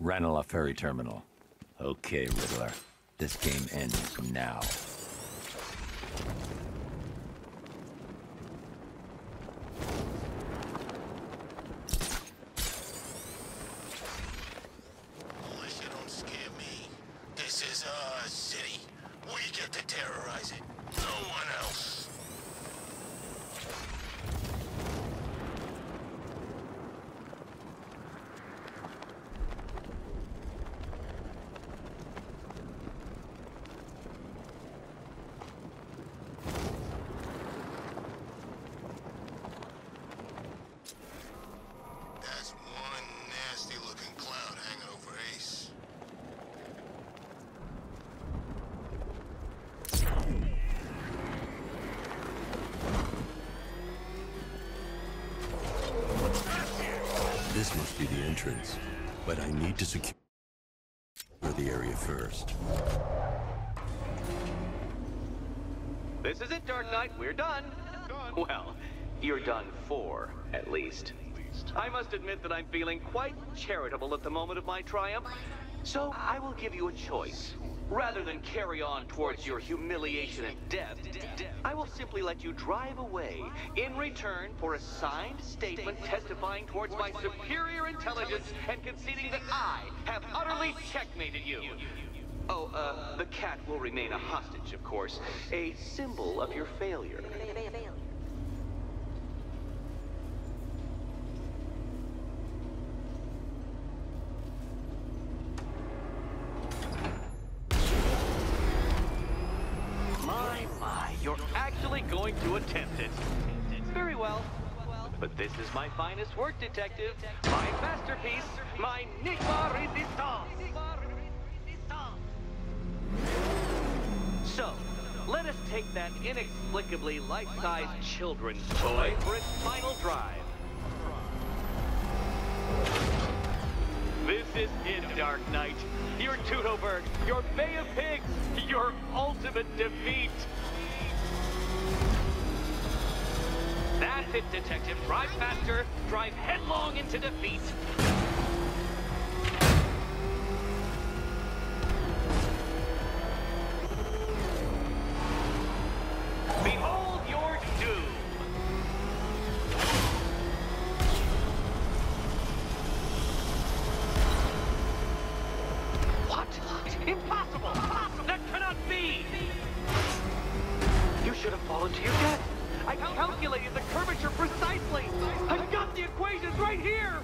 Ranelagh Ferry Terminal. Okay, Riddler. This game ends now. Unless you don't scare me. This is our city. We get to terrorize it. No one else. That's one nasty looking cloud hanging over Ace. This must be the entrance, but I need to secure the area first. This is it, Dark Knight. We're done. Well, you're done for, at least. I must admit that I'm feeling quite charitable at the moment of my triumph. So I will give you a choice. Rather than carry on towards your humiliation and death, I will simply let you drive away in return for a signed statement testifying towards my superior intelligence and conceding that I have utterly checkmated you. Oh, uh, the cat will remain a hostage, of course. A symbol of your failure. My, my, you're actually going to attempt it. Very well. But this is my finest work, detective. My masterpiece, my Nigma Resistance. So, let us take that inexplicably life-sized children's toy for its final drive. This is it, Dark Knight. Your Teutoburg, your Bay of Pigs, your ultimate defeat. That's Detective. Drive faster, drive headlong into defeat. Behold your doom. What? Impossible! That cannot be! You should have your death. I calculated the curvature precisely. I've got the equations right here.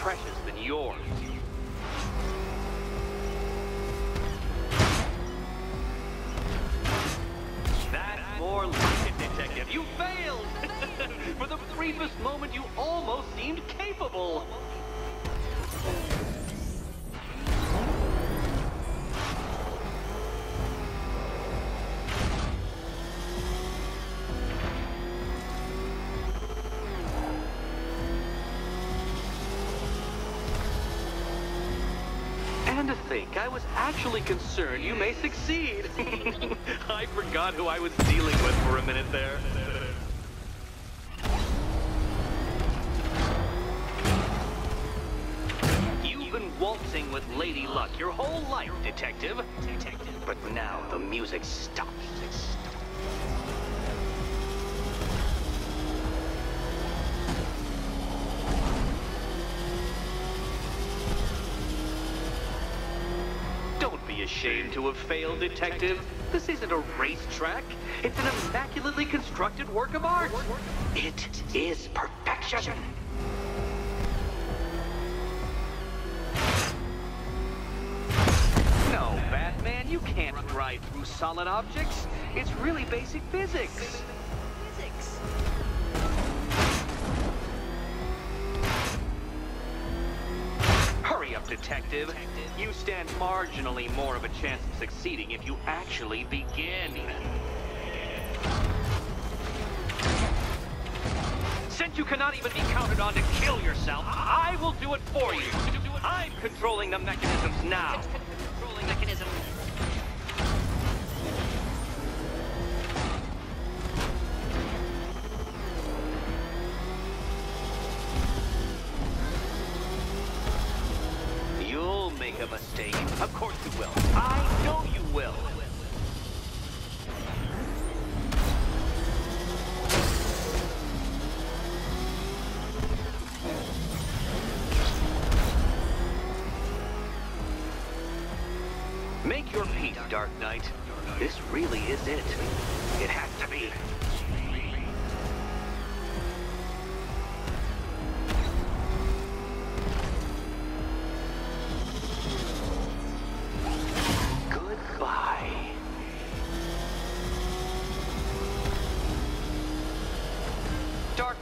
Precious than yours. Actually concerned you may succeed. I forgot who I was dealing with for a minute there. Ashamed to have failed, Detective. This isn't a racetrack. It's an immaculately constructed work of art. It is perfection. No, Batman, you can't ride through solid objects. It's really basic physics. Detective. You stand marginally more of a chance of succeeding if you actually begin. Since you cannot even be counted on to kill yourself, I will do it for you. I'm controlling the mechanisms now.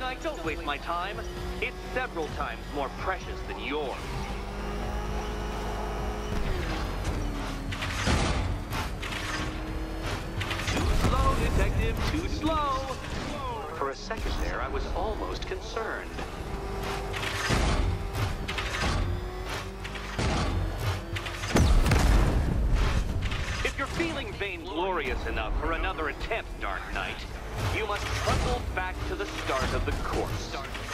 Dark don't waste my time. It's several times more precious than yours. Too slow, Detective, too slow. For a second there, I was almost concerned. If you're feeling vainglorious enough for another attempt, Dark Knight, you must trundle back to the start of the course.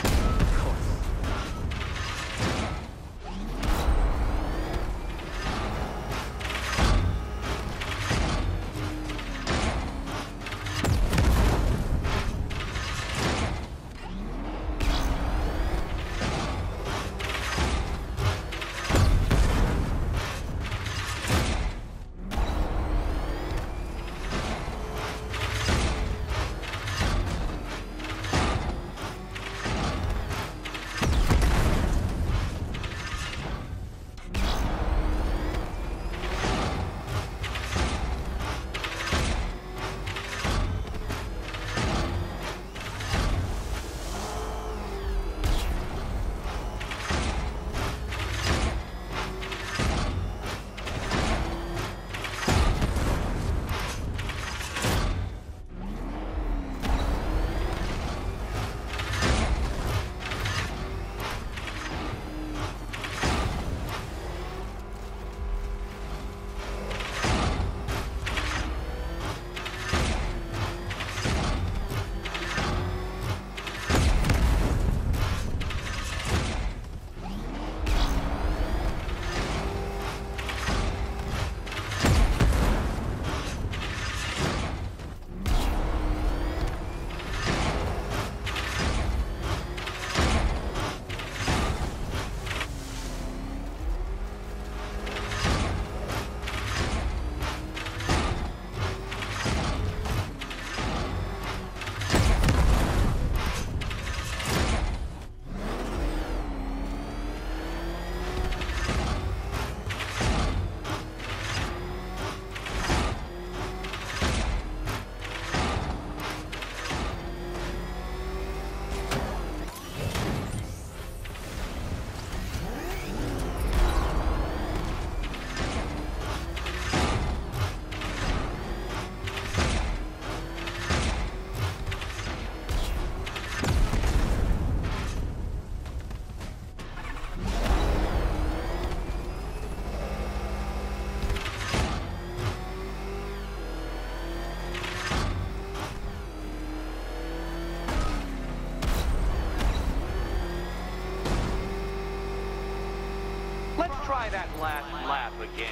Try that last laugh again.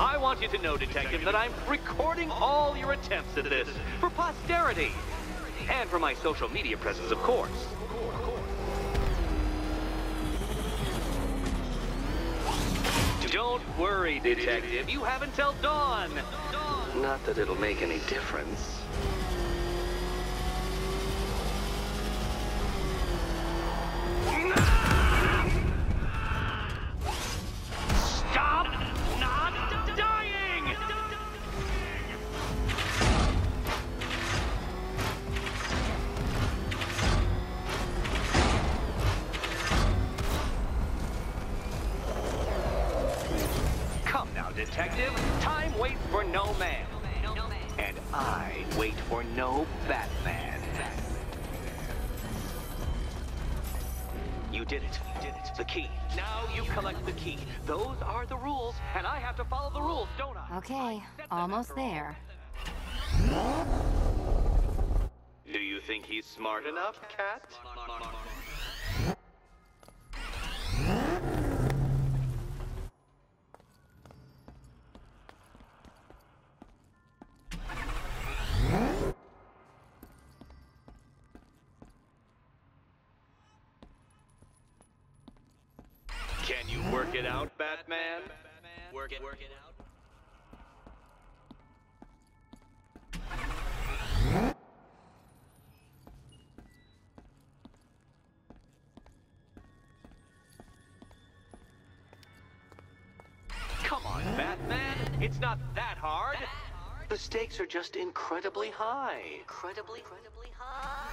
I want you to know, Detective, that I'm recording all your attempts at this for posterity. And for my social media presence, of course. Don't worry, Detective. You have until dawn. Not that it'll make any difference. There. Do you think he's smart enough, Cat? It's not that hard. The stakes are just incredibly high. Incredibly, incredibly high.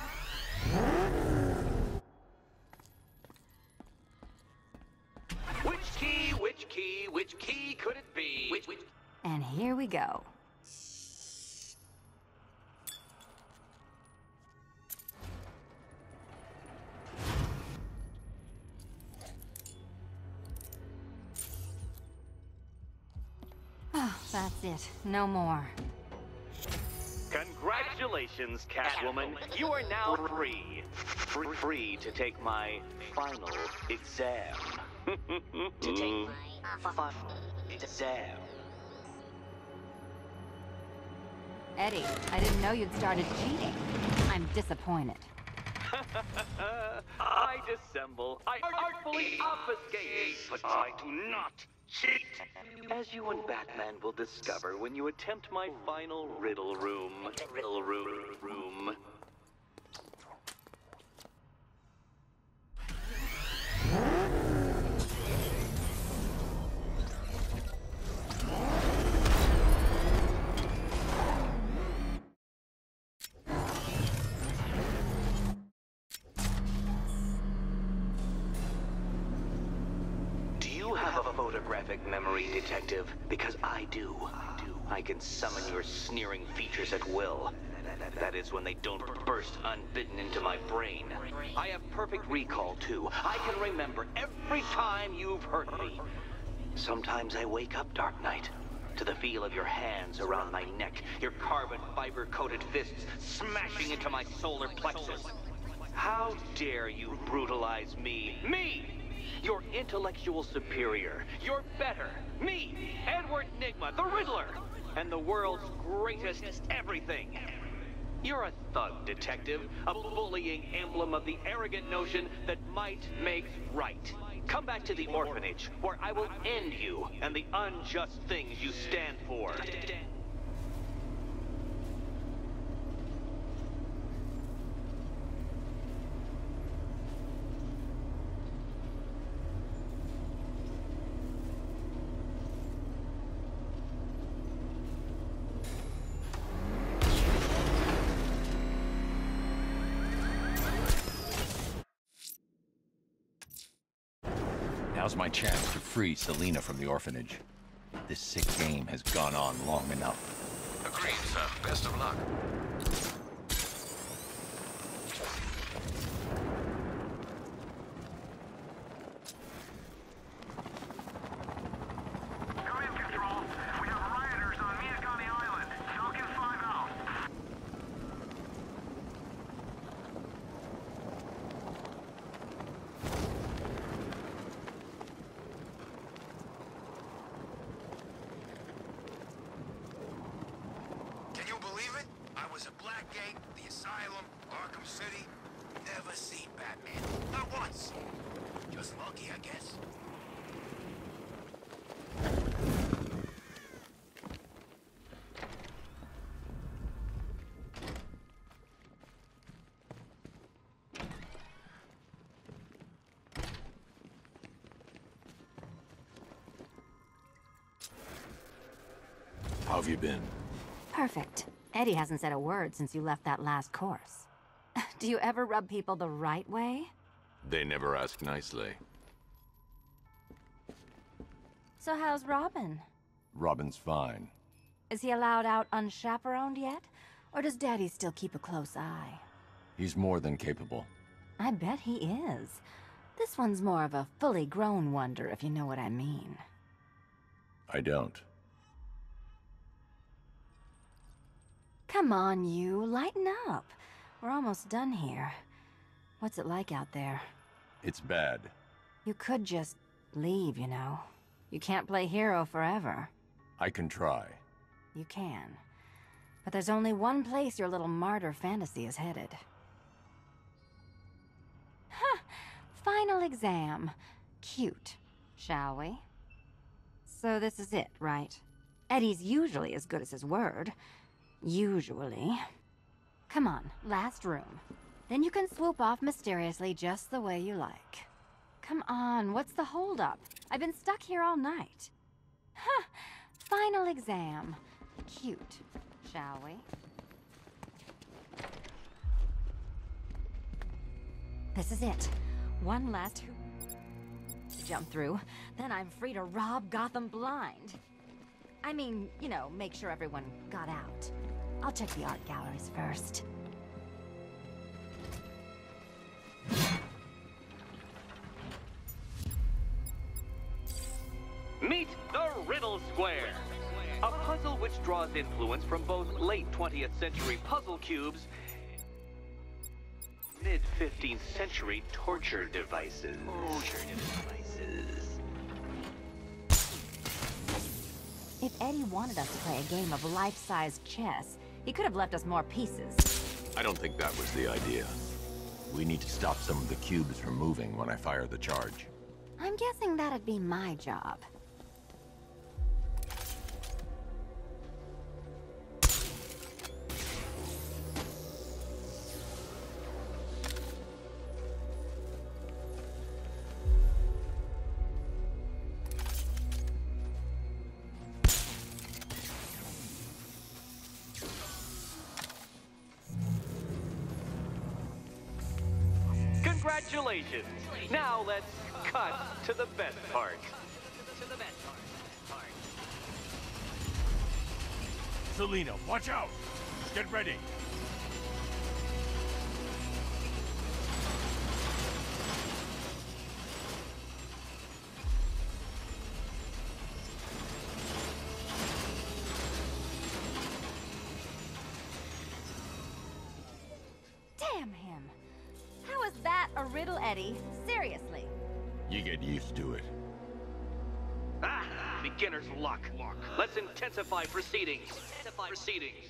Which key, which key, which key could it be? Which, which... And here we go. That's. No more. Congratulations, Catwoman. You are now free. Free, free to take my final exam. to take my final exam. Eddie, I didn't know you'd started cheating. I'm disappointed. I dissemble. I artfully obfuscate. But I do not cheat. As you and Batman will discover when you attempt my final riddle room. Riddle room. room. Because I do. I do. I can summon your sneering features at will. That is when they don't burst unbidden into my brain. I have perfect recall, too. I can remember every time you've hurt me. Sometimes I wake up, Dark Knight, to the feel of your hands around my neck, your carbon fiber-coated fists smashing into my solar plexus. How dare you brutalize me? Me! Your intellectual superior. You're better. Me, Edward Nigma, the Riddler, and the world's greatest everything. You're a thug, detective, a bullying emblem of the arrogant notion that might makes right. Come back to the orphanage, where I will end you and the unjust things you stand for. Now's my chance to free Selina from the orphanage. This sick game has gone on long enough. Agreed, sir. Best of luck. City? Never seen Batman. Not once. Just lucky, I guess. How have you been? Perfect. Eddie hasn't said a word since you left that last course. Do you ever rub people the right way? They never ask nicely. So how's Robin? Robin's fine. Is he allowed out unchaperoned yet? Or does Daddy still keep a close eye? He's more than capable. I bet he is. This one's more of a fully grown wonder, if you know what I mean. I don't. Come on, you. Lighten up. We're almost done here. What's it like out there? It's bad. You could just leave, you know. You can't play hero forever. I can try. You can. But there's only one place your little martyr fantasy is headed. Huh. Final exam. Cute, shall we? So this is it, right? Eddie's usually as good as his word. Usually. Come on, last room. Then you can swoop off mysteriously just the way you like. Come on, what's the holdup? I've been stuck here all night. Huh. Final exam. Cute, shall we? This is it. One last jump through. Then I'm free to rob Gotham blind. I mean, you know, make sure everyone got out. I'll check the art galleries first. Meet the Riddle Square. A puzzle which draws influence from both late 20th century puzzle cubes mid 15th century torture devices. Torture devices. If Eddie wanted us to play a game of life-size chess, he could have left us more pieces. I don't think that was the idea. We need to stop some of the cubes from moving when I fire the charge. I'm guessing that'd be my job. Congratulations. Now let's cut to the best part. Selina, watch out! Get ready! To it. Ah, beginner's luck. Let's intensify proceedings. Intensify proceedings.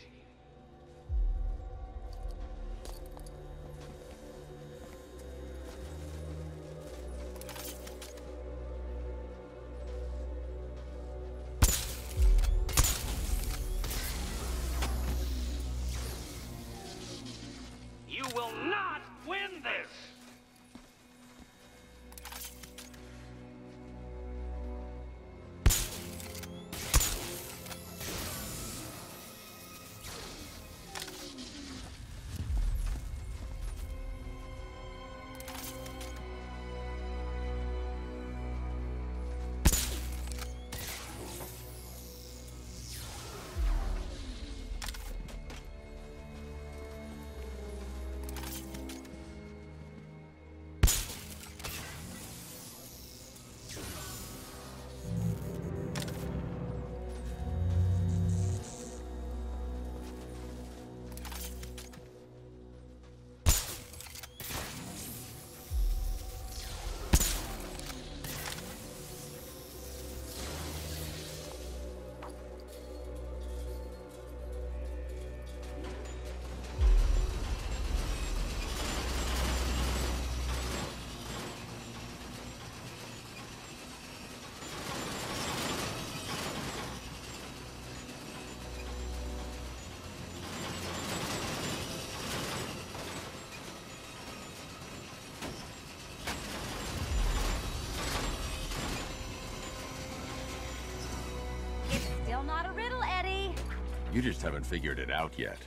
You just haven't figured it out yet.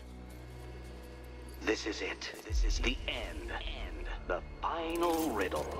This is it. This is the end. End. The final riddle.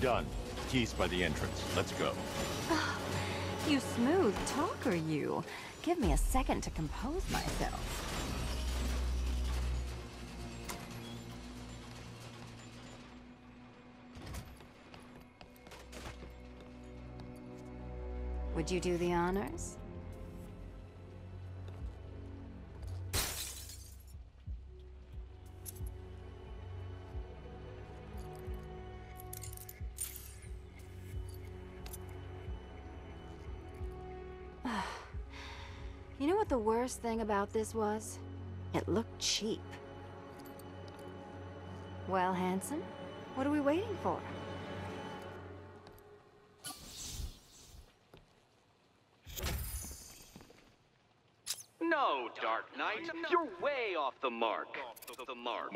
Done. Keys by the entrance. Let's go. You smooth talker, you. Give me a second to compose myself. Would you do the honors? Worst thing about this was? It looked cheap. Well, handsome, what are we waiting for? No, Dark Knight. You're way off the mark. The mark.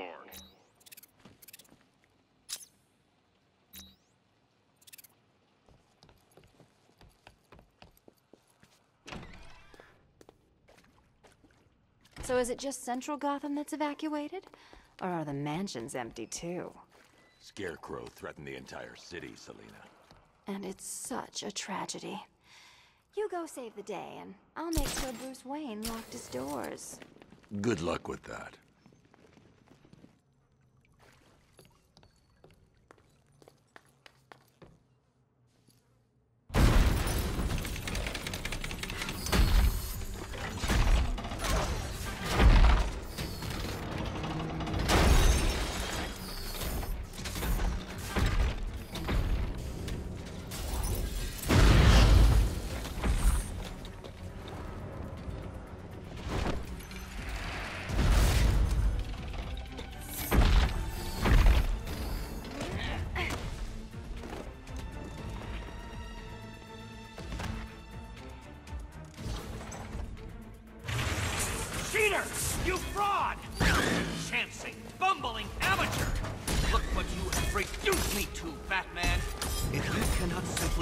So is it just central Gotham that's evacuated? Or are the mansions empty too? Scarecrow threatened the entire city, Selina. And it's such a tragedy. You go save the day, and I'll make sure Bruce Wayne locked his doors. Good luck with that.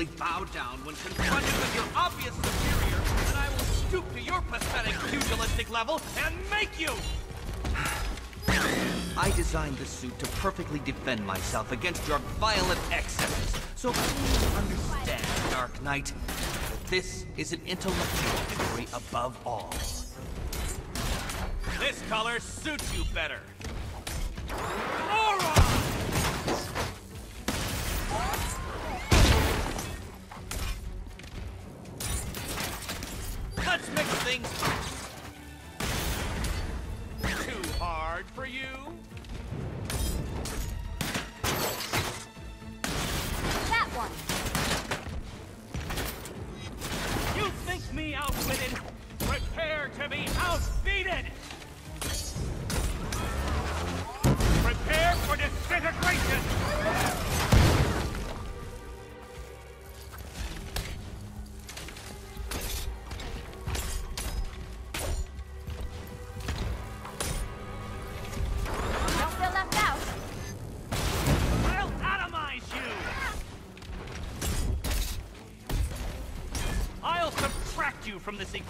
Simply bow down when confronted with your obvious superior, and I will stoop to your pathetic pugilistic level and make you! I designed this suit to perfectly defend myself against your violent excesses. So please understand, Dark Knight, that this is an intellectual victory above all. This color suits you better.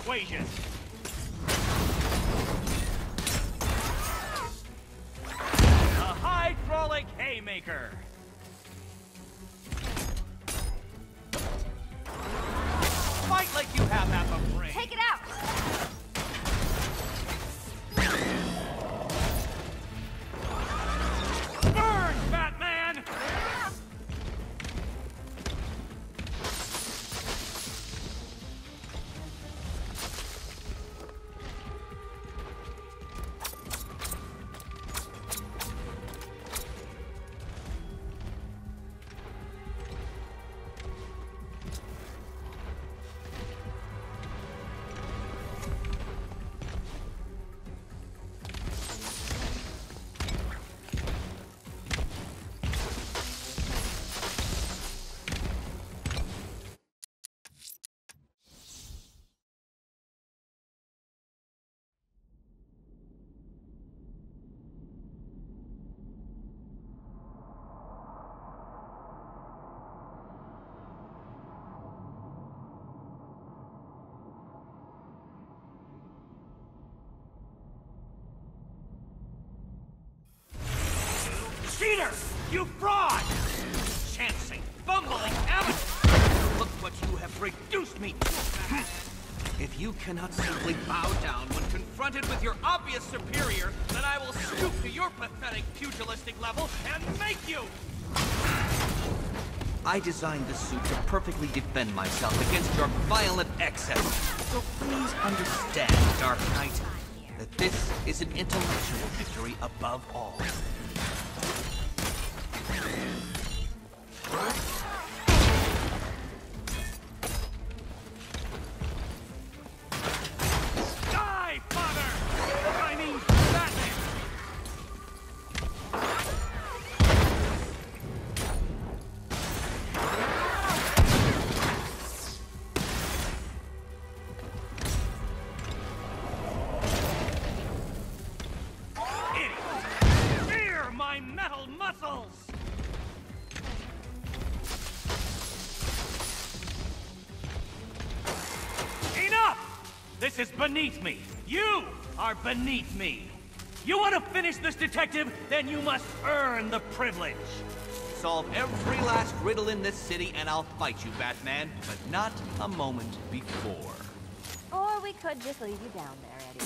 Equation. You fraud! Chancing, bumbling amateur! Look what you have reduced me to! If you cannot simply bow down when confronted with your obvious superior, then I will stoop to your pathetic pugilistic level and make you! I designed this suit to perfectly defend myself against your violent excess. So please understand, Dark Knight, that this is an intellectual victory above all. Die, beneath me. You are beneath me. You want to finish this, detective? Then you must earn the privilege. Solve every last riddle in this city and I'll fight you, Batman, but not a moment before. Or we could just leave you down there, Eddie.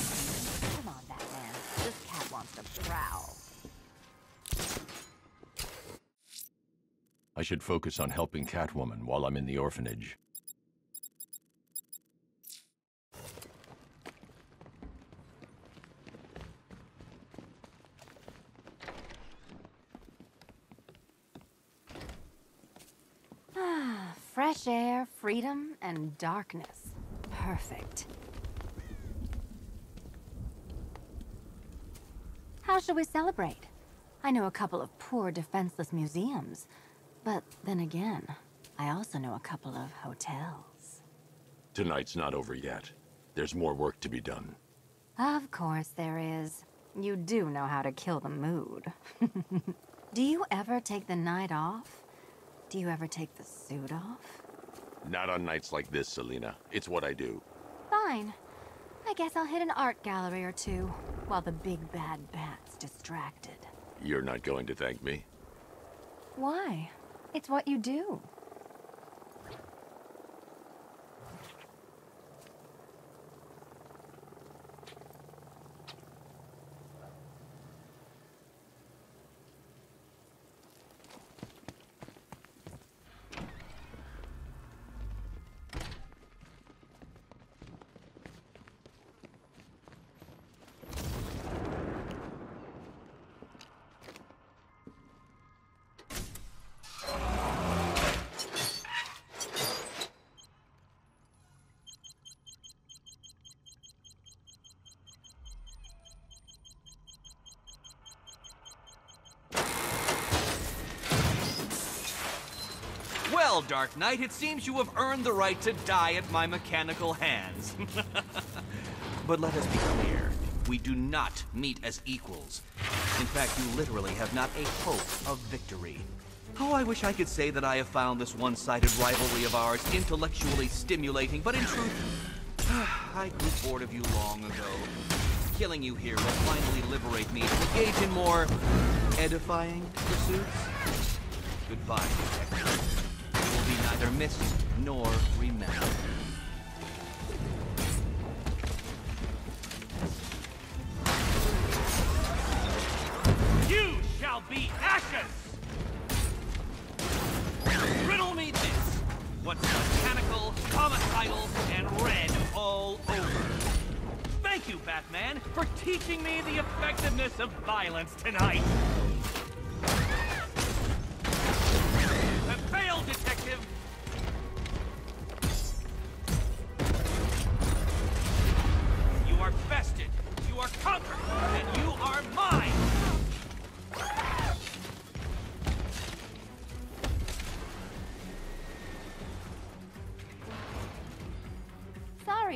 Come on, Batman. This cat wants to prowl. I should focus on helping Catwoman while I'm in the orphanage. Fresh air, freedom, and darkness. Perfect. How shall we celebrate? I know a couple of poor, defenseless museums. But then again, I also know a couple of hotels. Tonight's not over yet. There's more work to be done. Of course there is. You do know how to kill the mood. do you ever take the night off? Do you ever take the suit off? Not on nights like this, Selina. It's what I do. Fine. I guess I'll hit an art gallery or two, while the big bad bat's distracted. You're not going to thank me? Why? It's what you do. Well, Dark Knight, it seems you have earned the right to die at my mechanical hands. but let us be clear. We do not meet as equals. In fact, you literally have not a hope of victory. Oh, I wish I could say that I have found this one-sided rivalry of ours intellectually stimulating, but in truth, I grew bored of you long ago. Killing you here will finally liberate me to engage in more edifying pursuits. Goodbye, detective. Neither missed nor remembered. You shall be ashes! Riddle me this. What's mechanical, homicidal, and red all over? Thank you, Batman, for teaching me the effectiveness of violence tonight.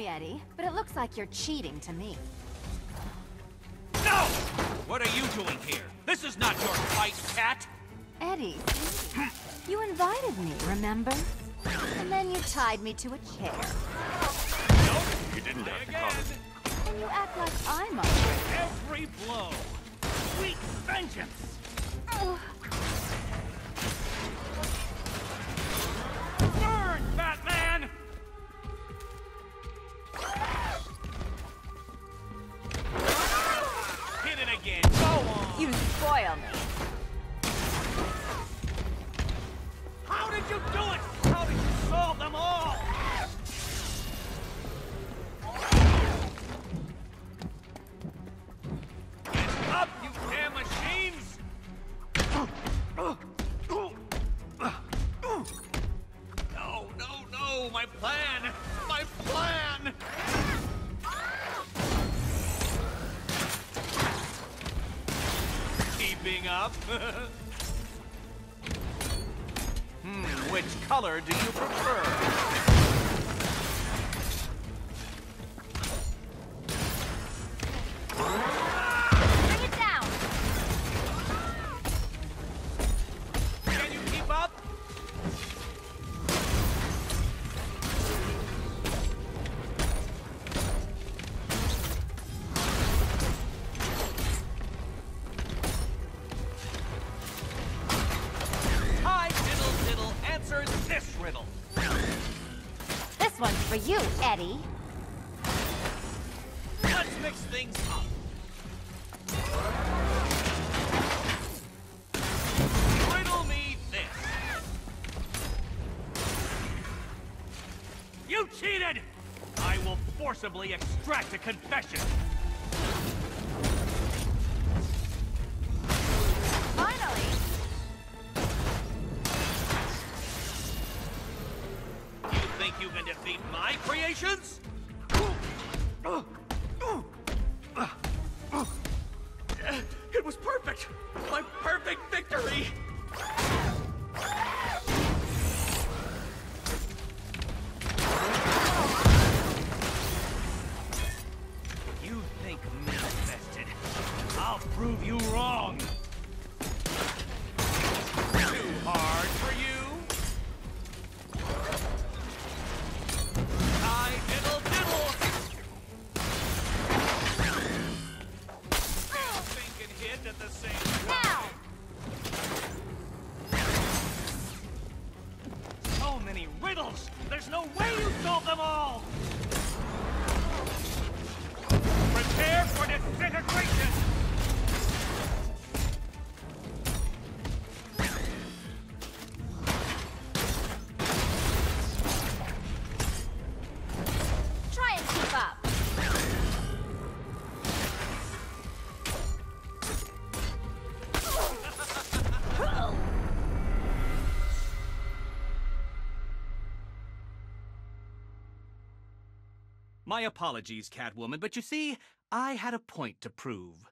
Eddie, but it looks like you're cheating to me. No! What are you doing here? This is not your fight, cat! Eddie, you invited me, remember? And then you tied me to a chair. Nope! You didn't have to Again! come. And you act like I'm a... Every blow! Sweet vengeance! Ugh. A confession. My apologies, Catwoman, but you see, I had a point to prove.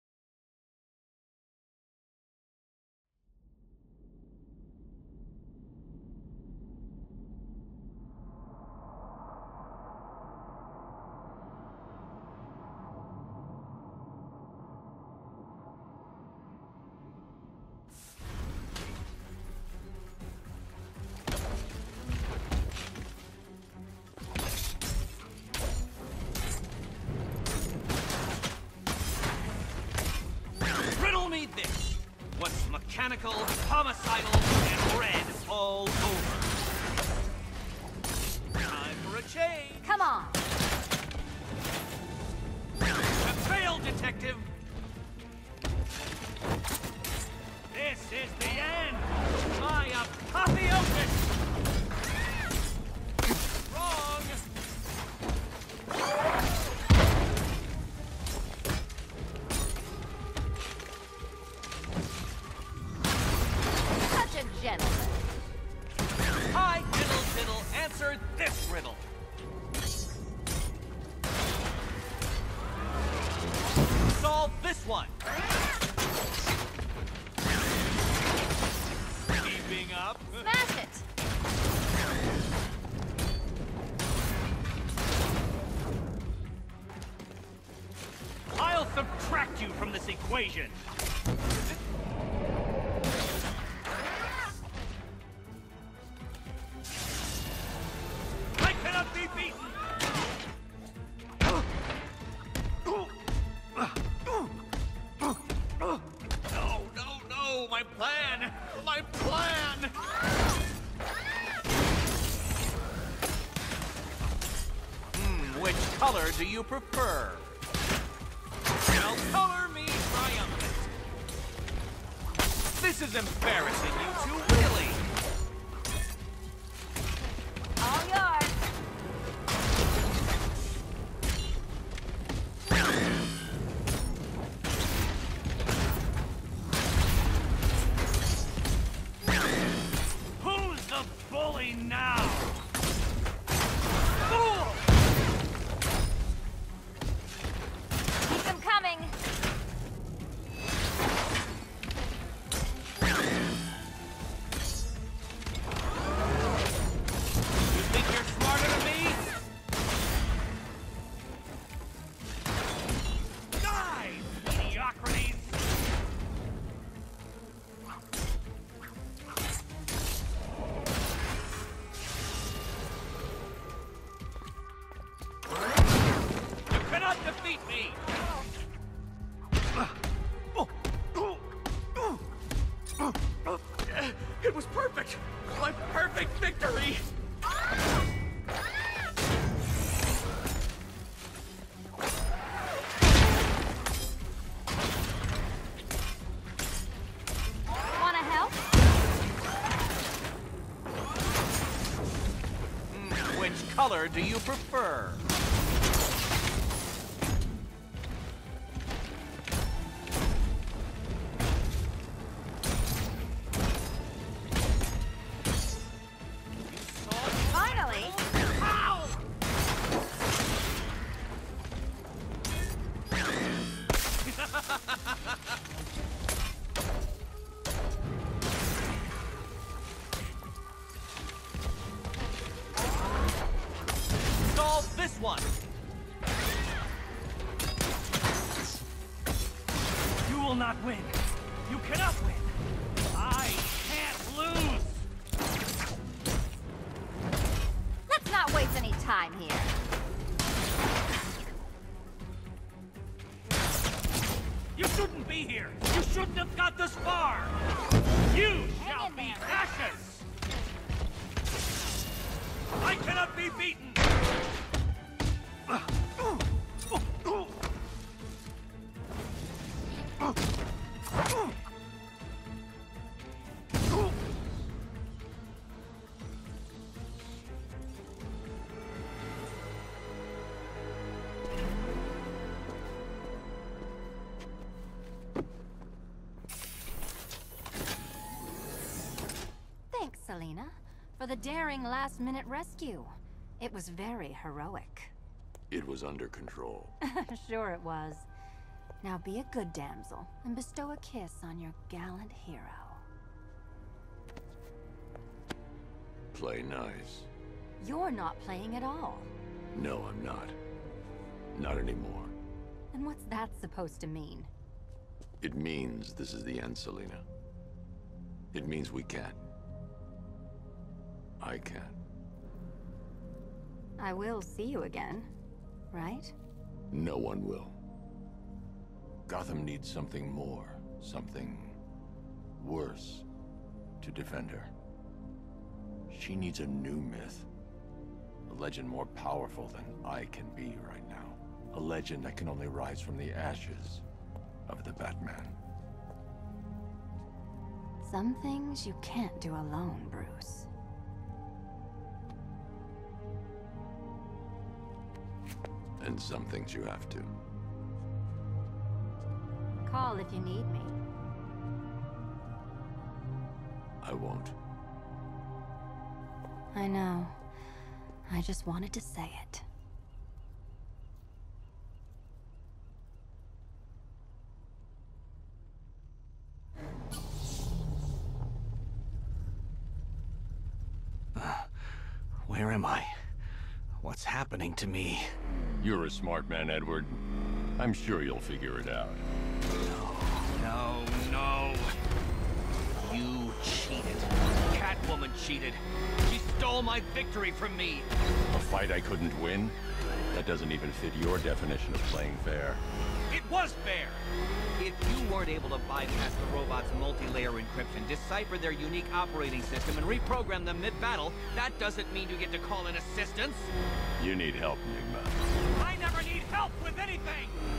This. I cannot be beaten. No, no, no, my plan, my plan. Hmm, which color do you prefer? Embarrassing, you two, really. All yours. Do you prefer? For the daring last-minute rescue. It was very heroic. It was under control. sure it was. Now be a good damsel and bestow a kiss on your gallant hero. Play nice. You're not playing at all. No, I'm not. Not anymore. And what's that supposed to mean? It means this is the end, Selina. It means we can't. I can't. I will see you again, right? No one will. Gotham needs something more, something worse to defend her. She needs a new myth. A legend more powerful than I can be right now. A legend that can only rise from the ashes of the Batman. Some things you can't do alone, Bruce. And some things you have to. Call if you need me. I won't. I know. I just wanted to say it. Uh, where am I? What's happening to me? You're a smart man, Edward. I'm sure you'll figure it out. No, no. No. You cheated. Catwoman cheated. She stole my victory from me. A fight I couldn't win? That doesn't even fit your definition of playing fair. It was fair! If you weren't able to bypass the robot's multi-layer encryption, decipher their unique operating system, and reprogram them mid-battle, that doesn't mean you get to call in assistance. You need help, Nigma. With anything!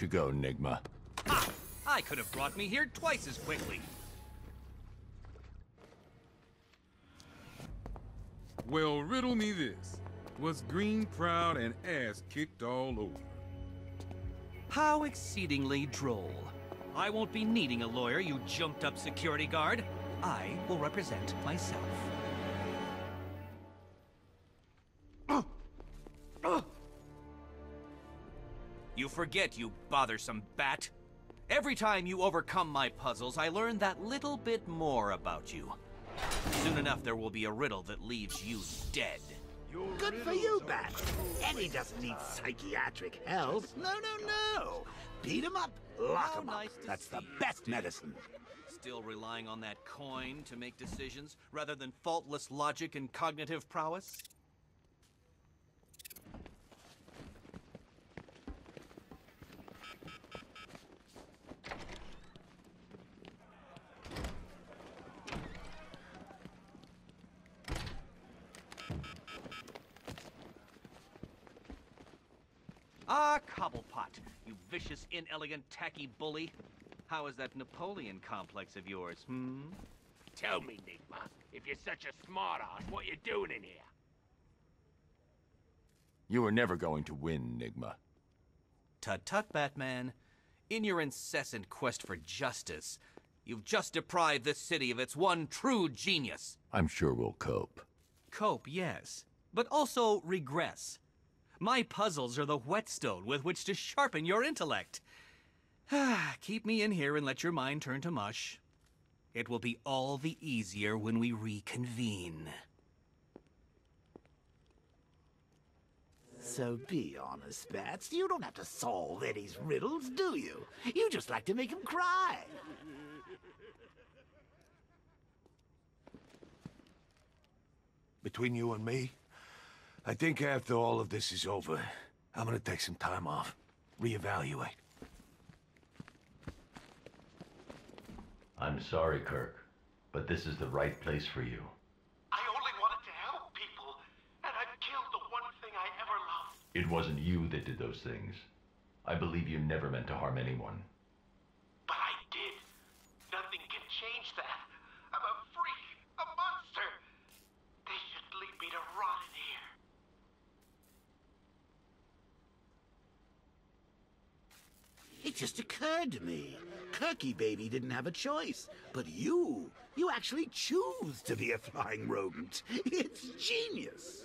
Out you go, Nigma. Ha! I could have brought me here twice as quickly. Well, riddle me this. Was Green proud and ass kicked all over? How exceedingly droll. I won't be needing a lawyer, you jumped up security guard. I will represent myself. Forget, you bothersome bat. Every time you overcome my puzzles, I learn that little bit more about you. Soon enough, there will be a riddle that leaves you dead. Good for you, Bat. Eddie doesn't need psychiatric help. No, no, no. Beat him up, lock him up. That's the best medicine. Still relying on that coin to make decisions rather than faultless logic and cognitive prowess? Ah, Cobblepot, you vicious, inelegant, tacky bully. How is that Napoleon complex of yours, hmm? Tell me, Nigma, if you're such a smartass, what you doing in here? You were never going to win, Nigma. Tut tut, Batman. In your incessant quest for justice, you've just deprived this city of its one true genius. I'm sure we'll cope. Cope, yes, but also regress. My puzzles are the whetstone with which to sharpen your intellect. Keep me in here and let your mind turn to mush. It will be all the easier when we reconvene. So be honest, Bats. You don't have to solve Eddie's riddles, do you? You just like to make him cry. Between you and me, I think after all of this is over, I'm gonna take some time off. Reevaluate. I'm sorry, Kirk, but this is the right place for you. I only wanted to help people, and I killed the one thing I ever loved. It wasn't you that did those things. I believe you never meant to harm anyone. But I did. Nothing can change that. I'm a freak, a monster. They should leave me to rot in here. It just occurred to me. Kirky Baby didn't have a choice. But you, you actually choose to be a flying rodent. It's genius.